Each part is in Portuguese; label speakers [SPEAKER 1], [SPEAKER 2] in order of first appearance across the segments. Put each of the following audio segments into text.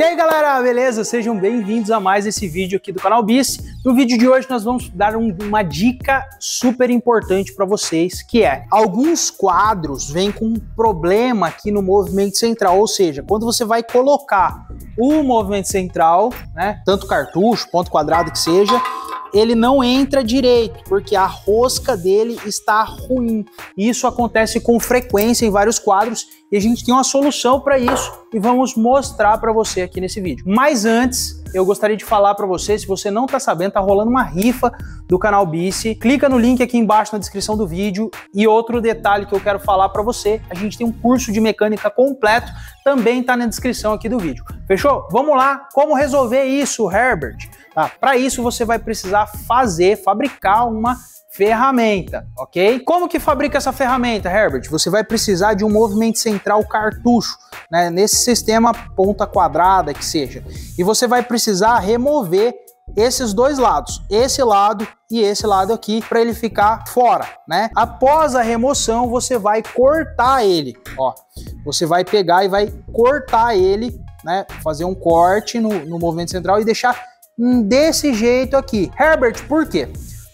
[SPEAKER 1] E aí galera, beleza? Sejam bem-vindos a mais esse vídeo aqui do canal Bis. No vídeo de hoje nós vamos dar um, uma dica super importante para vocês, que é alguns quadros vêm com um problema aqui no movimento central, ou seja, quando você vai colocar o movimento central, né, tanto cartucho, ponto quadrado que seja, ele não entra direito, porque a rosca dele está ruim. Isso acontece com frequência em vários quadros e a gente tem uma solução para isso e vamos mostrar para você aqui nesse vídeo. Mas antes, eu gostaria de falar para você, se você não está sabendo, tá rolando uma rifa do canal Bice. Clica no link aqui embaixo na descrição do vídeo. E outro detalhe que eu quero falar para você, a gente tem um curso de mecânica completo, também está na descrição aqui do vídeo. Fechou? Vamos lá, como resolver isso, Herbert? Tá? Para isso você vai precisar fazer, fabricar uma ferramenta, ok? Como que fabrica essa ferramenta, Herbert? Você vai precisar de um movimento central cartucho, né? Nesse sistema ponta quadrada que seja. E você vai precisar remover esses dois lados, esse lado e esse lado aqui, para ele ficar fora, né? Após a remoção, você vai cortar ele, ó. Você vai pegar e vai cortar ele, né? Fazer um corte no, no movimento central e deixar desse jeito aqui. Herbert, por quê?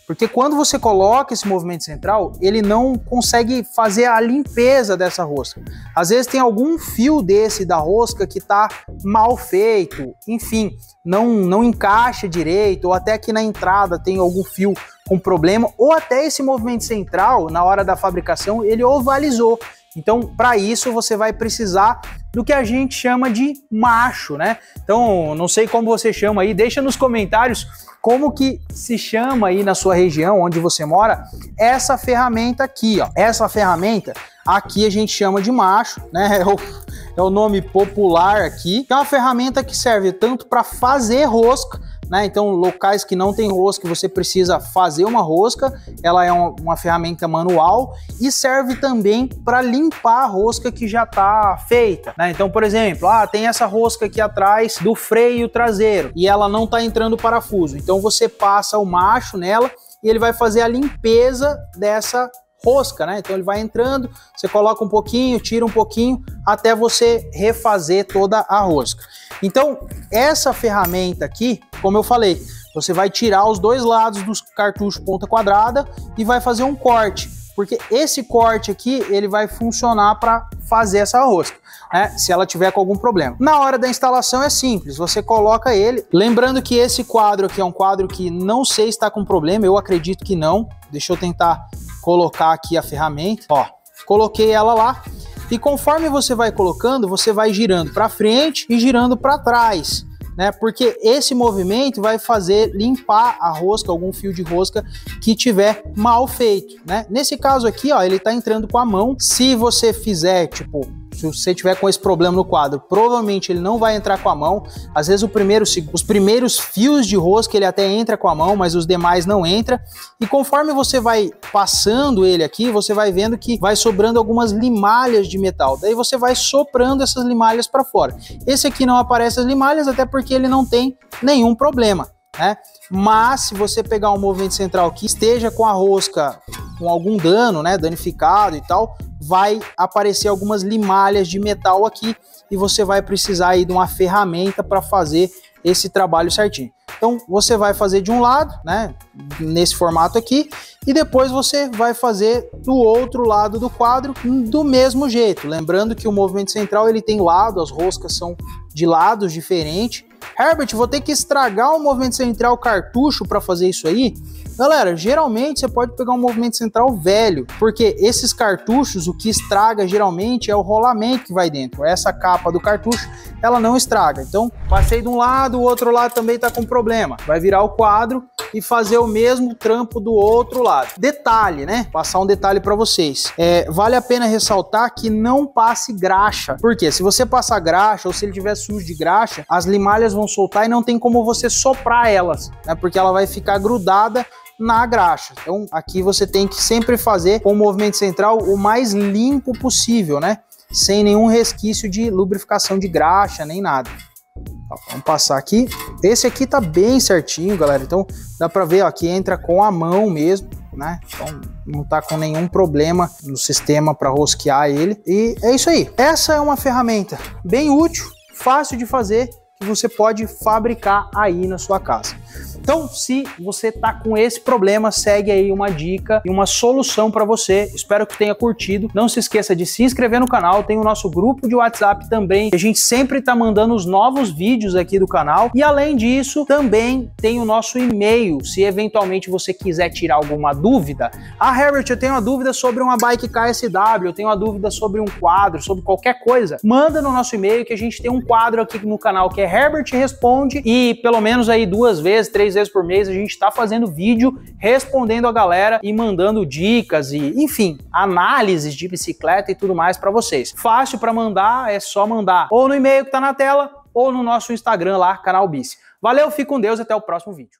[SPEAKER 1] Porque quando você coloca esse movimento central, ele não consegue fazer a limpeza dessa rosca. Às vezes tem algum fio desse da rosca que está mal feito, enfim, não, não encaixa direito, ou até aqui na entrada tem algum fio com problema, ou até esse movimento central, na hora da fabricação, ele ovalizou. Então, para isso, você vai precisar do que a gente chama de macho, né? Então, não sei como você chama aí, deixa nos comentários como que se chama aí na sua região, onde você mora, essa ferramenta aqui, ó. Essa ferramenta aqui a gente chama de macho, né? É o, é o nome popular aqui. É uma ferramenta que serve tanto para fazer rosca, né? Então, locais que não tem rosca, você precisa fazer uma rosca, ela é uma, uma ferramenta manual e serve também para limpar a rosca que já está feita. Né? Então, por exemplo, ah, tem essa rosca aqui atrás do freio traseiro e ela não está entrando parafuso. Então, você passa o macho nela e ele vai fazer a limpeza dessa rosca, né? Então ele vai entrando, você coloca um pouquinho, tira um pouquinho, até você refazer toda a rosca. Então, essa ferramenta aqui, como eu falei, você vai tirar os dois lados dos cartuchos ponta quadrada e vai fazer um corte, porque esse corte aqui, ele vai funcionar para fazer essa rosca. Né, se ela tiver com algum problema. Na hora da instalação é simples, você coloca ele. Lembrando que esse quadro aqui é um quadro que não sei se está com problema, eu acredito que não. Deixa eu tentar colocar aqui a ferramenta. Ó, coloquei ela lá. E conforme você vai colocando, você vai girando para frente e girando para trás né? Porque esse movimento vai fazer limpar a rosca, algum fio de rosca que tiver mal feito, né? Nesse caso aqui, ó, ele tá entrando com a mão. Se você fizer, tipo, se você tiver com esse problema no quadro, provavelmente ele não vai entrar com a mão. Às vezes primeiro, os primeiros fios de rosca ele até entra com a mão, mas os demais não entra. E conforme você vai passando ele aqui, você vai vendo que vai sobrando algumas limalhas de metal. Daí você vai soprando essas limalhas para fora. Esse aqui não aparece as limalhas até porque ele não tem nenhum problema. Né? Mas se você pegar um movimento central que esteja com a rosca com algum dano, né, danificado e tal, vai aparecer algumas limalhas de metal aqui e você vai precisar aí de uma ferramenta para fazer esse trabalho certinho. Então você vai fazer de um lado, né, nesse formato aqui, e depois você vai fazer do outro lado do quadro do mesmo jeito. Lembrando que o movimento central ele tem lado, as roscas são de lados diferentes. Herbert, vou ter que estragar o movimento central cartucho para fazer isso aí? Galera, geralmente você pode pegar um movimento central velho, porque esses cartuchos, o que estraga geralmente é o rolamento que vai dentro. Essa capa do cartucho, ela não estraga. Então, passei de um lado, o outro lado também está com problema. Vai virar o quadro e fazer o mesmo trampo do outro lado. Detalhe, né? Passar um detalhe para vocês. É, vale a pena ressaltar que não passe graxa. Porque se você passar graxa ou se ele tiver sujo de graxa, as limalhas vão soltar e não tem como você soprar elas, né? Porque ela vai ficar grudada na graxa. Então aqui você tem que sempre fazer com o movimento central o mais limpo possível, né? Sem nenhum resquício de lubrificação de graxa nem nada. Vamos passar aqui. Esse aqui tá bem certinho, galera. Então dá para ver ó, que entra com a mão mesmo, né? Então não tá com nenhum problema no sistema para rosquear ele. E é isso aí. Essa é uma ferramenta bem útil, fácil de fazer que você pode fabricar aí na sua casa. Então, se você tá com esse problema, segue aí uma dica e uma solução para você. Espero que tenha curtido. Não se esqueça de se inscrever no canal, tem o nosso grupo de WhatsApp também. A gente sempre tá mandando os novos vídeos aqui do canal. E além disso, também tem o nosso e-mail. Se eventualmente você quiser tirar alguma dúvida, ah, Herbert, eu tenho uma dúvida sobre uma bike KSW, eu tenho uma dúvida sobre um quadro, sobre qualquer coisa, manda no nosso e-mail que a gente tem um quadro aqui no canal que é Herbert Responde e pelo menos aí duas vezes, três vezes por mês a gente está fazendo vídeo respondendo a galera e mandando dicas e, enfim, análises de bicicleta e tudo mais para vocês. Fácil para mandar, é só mandar ou no e-mail que está na tela ou no nosso Instagram lá, canal Bici. Valeu, fique com Deus, até o próximo vídeo.